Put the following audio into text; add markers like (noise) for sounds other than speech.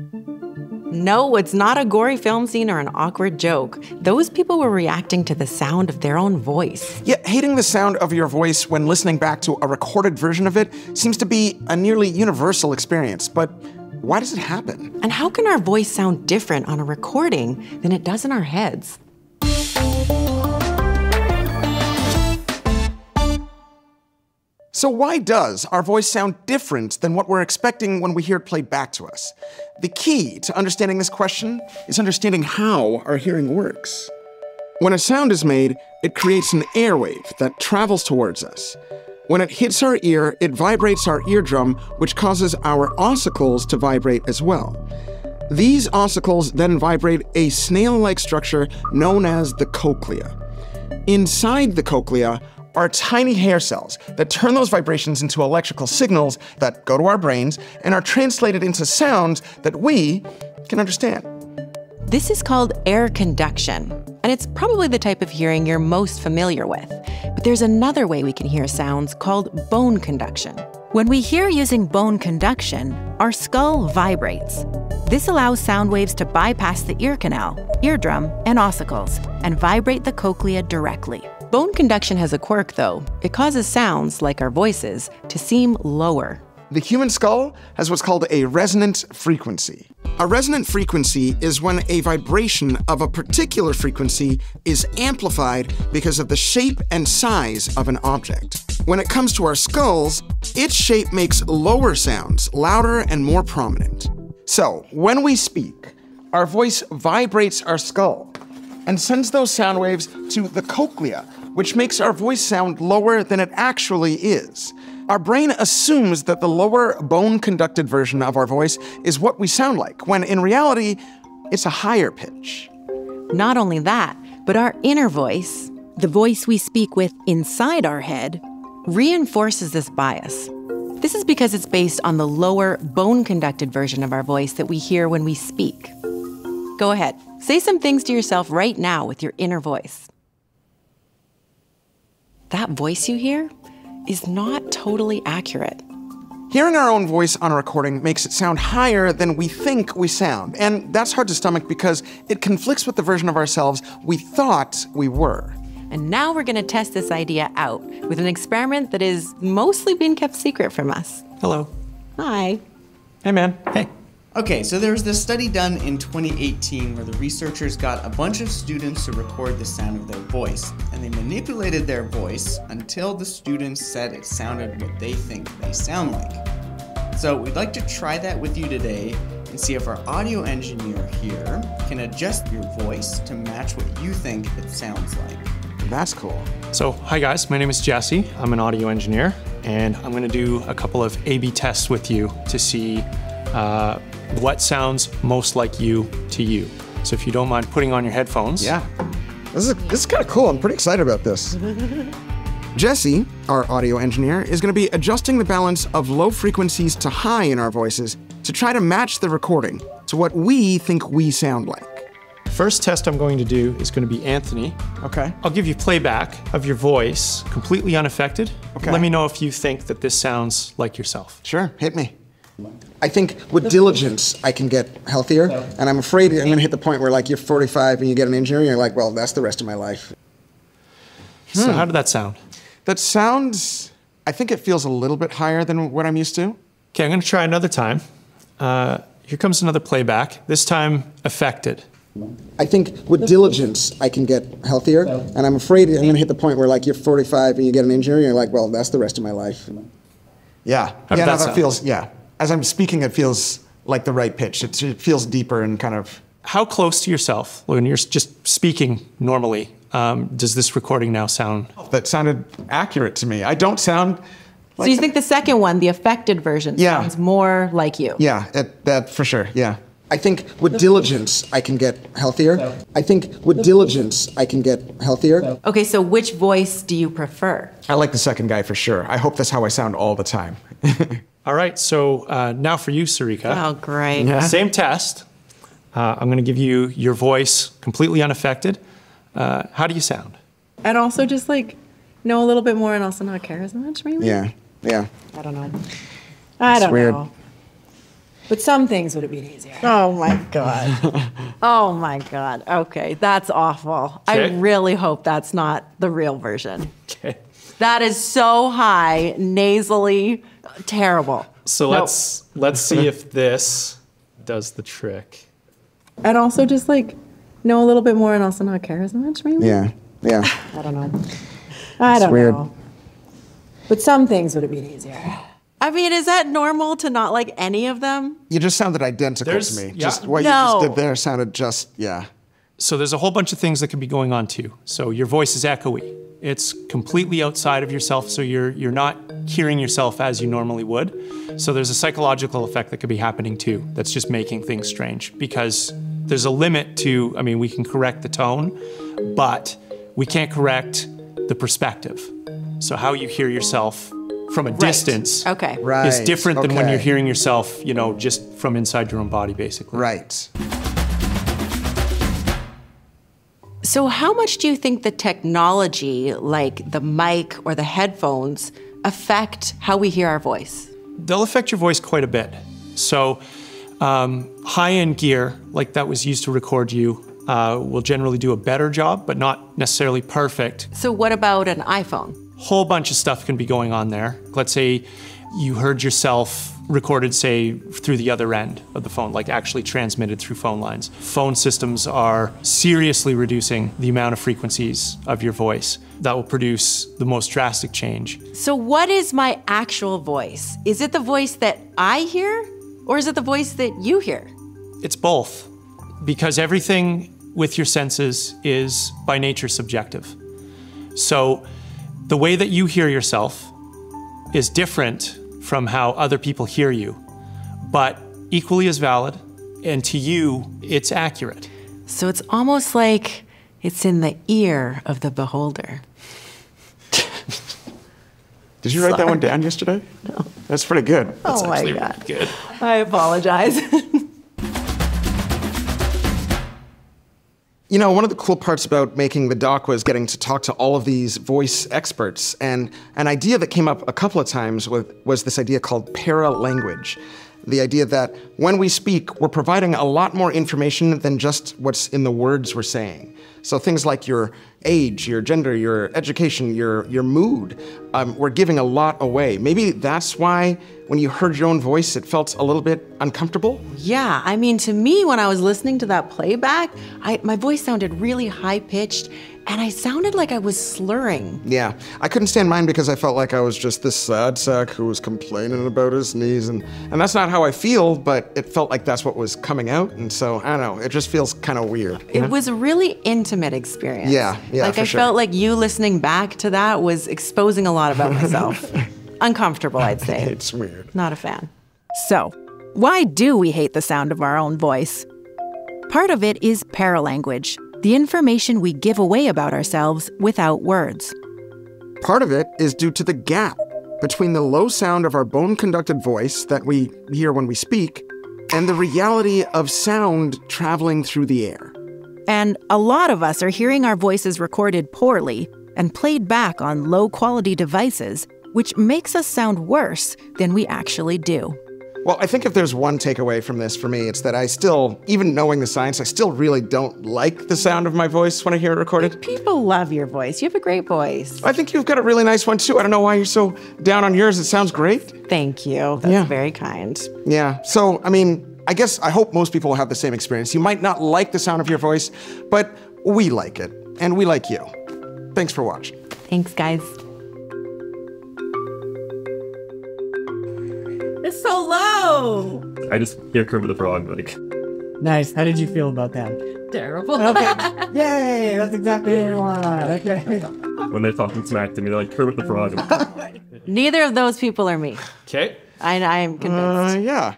No, it's not a gory film scene or an awkward joke. Those people were reacting to the sound of their own voice. Yeah, hating the sound of your voice when listening back to a recorded version of it seems to be a nearly universal experience. But why does it happen? And how can our voice sound different on a recording than it does in our heads? So, why does our voice sound different than what we're expecting when we hear it played back to us? The key to understanding this question is understanding how our hearing works. When a sound is made, it creates an airwave that travels towards us. When it hits our ear, it vibrates our eardrum, which causes our ossicles to vibrate as well. These ossicles then vibrate a snail like structure known as the cochlea. Inside the cochlea are tiny hair cells that turn those vibrations into electrical signals that go to our brains and are translated into sounds that we can understand. This is called air conduction, and it's probably the type of hearing you're most familiar with. But there's another way we can hear sounds called bone conduction. When we hear using bone conduction, our skull vibrates. This allows sound waves to bypass the ear canal, eardrum, and ossicles and vibrate the cochlea directly. Bone conduction has a quirk, though. It causes sounds, like our voices, to seem lower. The human skull has what's called a resonant frequency. A resonant frequency is when a vibration of a particular frequency is amplified because of the shape and size of an object. When it comes to our skulls, its shape makes lower sounds louder and more prominent. So, when we speak, our voice vibrates our skull and sends those sound waves to the cochlea, which makes our voice sound lower than it actually is. Our brain assumes that the lower bone conducted version of our voice is what we sound like, when in reality, it's a higher pitch. Not only that, but our inner voice, the voice we speak with inside our head, reinforces this bias. This is because it's based on the lower bone conducted version of our voice that we hear when we speak. Go ahead, say some things to yourself right now with your inner voice. That voice you hear is not totally accurate. Hearing our own voice on a recording makes it sound higher than we think we sound, and that's hard to stomach because it conflicts with the version of ourselves we thought we were. And now we're going to test this idea out with an experiment that is mostly being kept secret from us. Hello. Hi. Hey, man. Hey. Okay, so there was this study done in 2018 where the researchers got a bunch of students to record the sound of their voice, and they manipulated their voice until the students said it sounded what they think they sound like. So we'd like to try that with you today and see if our audio engineer here can adjust your voice to match what you think it sounds like. That's cool. So, hi guys, my name is Jesse. I'm an audio engineer, and I'm going to do a couple of A B tests with you to see uh, what sounds most like you to you. So, if you don't mind putting on your headphones. Yeah. This is, this is kind of cool. I'm pretty excited about this. (laughs) Jesse, our audio engineer, is going to be adjusting the balance of low frequencies to high in our voices to try to match the recording to what we think we sound like. First test I'm going to do is going to be Anthony. Okay. I'll give you playback of your voice, completely unaffected. Okay. Let me know if you think that this sounds like yourself. Sure, hit me. I think with diligence, I can get healthier, and I'm afraid I'm going to hit the point where, like, you're 45 and you get an injury, and you're like, well, that's the rest of my life. So, how did that sound? That sounds, I think it feels a little bit higher than what I'm used to. Okay, I'm going to try another time. Uh, here comes another playback, this time affected. I think with diligence, I can get healthier, and I'm afraid I'm going to hit the point where, like, you're 45 and you get an injury, and you're like, well, that's the rest of my life. Yeah. How yeah, that no, that feels, yeah. As I'm speaking, it feels like the right pitch. It's, it feels deeper and kind of. How close to yourself, when you're just speaking normally, um, does this recording now sound? That sounded accurate to me. I don't sound. so you think the second one, the affected version, Yeah. sounds more like you? Yeah, it, that for sure. Yeah. I think with diligence, I can get healthier. I think with diligence, I can get healthier. Okay, so which voice do you prefer? I like the second guy for sure. I hope that's how I sound all the time. (laughs) All right, so uh, now for you, Sarika. Oh, great. Same test. Uh, I'm going to give you your voice completely unaffected. Uh, how do you sound? And also just like know a little bit more and also not care as much, maybe? yeah, yeah. I don't know. I don't weird. know. But some things would have been easier. Oh my God. (laughs) oh my God. Okay, that's awful. I really hope that's not the real version. Okay. That is so high, nasally, terrible. So No. let's let's see if this does the trick. And also just like know a little bit more and also not care as much, maybe? Yeah, yeah. I don't know. I don't weird. know. But some things would have been easier. I mean, is that normal to not like any of them? You just sounded identical There's- to me. yeah. Just what No. you just did there sounded just yeah. So there's a whole bunch of things that could be going on too. So your voice is echoey. It's completely outside of yourself, so you're you're not hearing yourself as you normally would. So there's a psychological effect that could be happening too. That's just making things strange because there's a limit to. I mean, we can correct the tone, but we can't correct the perspective. So how you hear yourself from a distance Okay. is different than when you're hearing yourself, you know, just from inside your own body, basically. Right. So, how much do you think the technology, like the mic or the headphones, affect how we hear our voice? they'll affect your voice quite a bit. So, um, high end gear, like that was used to record you, uh, will generally do a better job, but not necessarily perfect. So, what about an iPhone? A whole bunch of stuff can be going on there. Let's say you heard yourself recorded, say, through the other end of the phone, like actually transmitted through phone lines. Phone systems are seriously reducing the amount of frequencies of your voice. That will produce the most drastic change. So, what is my actual voice? Is it the voice that I hear, or is it the voice that you hear? It's both, because everything with your senses is by nature subjective. So the way that you hear yourself is different from how other people hear you, but equally as valid, and to you, it's accurate. So, it's almost like it's in the ear of the beholder. (laughs) Did you write that one down yesterday? No. That's pretty good. oh my Actually, God. Good. I apologize. (laughs) You know, one of the cool parts about making the doc was getting to talk to all of these voice experts. And an idea that came up a couple of times was, was this idea called paralanguage. The idea that when we speak, we're providing a lot more information than just what's in the words we're saying. So things like your age, your gender, your education, your, your mood, um, we're giving a lot away. Maybe that's why when you heard your own voice, it felt a little bit uncomfortable. yeah, I mean, to me, when I was listening to that playback, I, my voice sounded really high pitched and I sounded like I was slurring. Yeah, I couldn't stand mine because I felt like I was just this sad sack who was complaining about his knees, and, and that's not how I feel, but it felt like that's what was coming out, and so, I don't know, it just feels kind of weird. It was really intimate experience. Yeah, yeah, Like I sure. felt like you listening back to that was exposing a lot about myself. (laughs) Uncomfortable, I'd say. It's weird. Not a fan. So, why do we hate the sound of our own voice? Part of it is paralanguage, the information we give away about ourselves without words. Part of it is due to the gap between the low sound of our bone conducted voice that we hear when we speak and the reality of sound traveling through the air. And a lot of us are hearing our voices recorded poorly and played back on low quality devices, which makes us sound worse than we actually do. Well, I think if there's one takeaway from this for me, it's that I still, even knowing the science, I still really don't like the sound of my voice when I hear it recorded. People love your voice. You have a great voice. I think you've got a really nice one too. I don't know why you're so down on yours. It sounds great. Thank you. That's Yeah. very kind. Yeah. So, I mean, I guess I hope most people will have the same experience. You might not like the sound of your voice, but we like it, and we like you. Thanks for watching. Thanks, guys. It's so low. I just hear Kermit the Frog like Nice. How did you feel about that? Terrible. Okay. (laughs) Yay! That's exactly what I want. Okay. when they're talking smack to me, they're like Kermit the Frog. Neither of those people are me. Okay. I, I am convinced. Uh, yeah.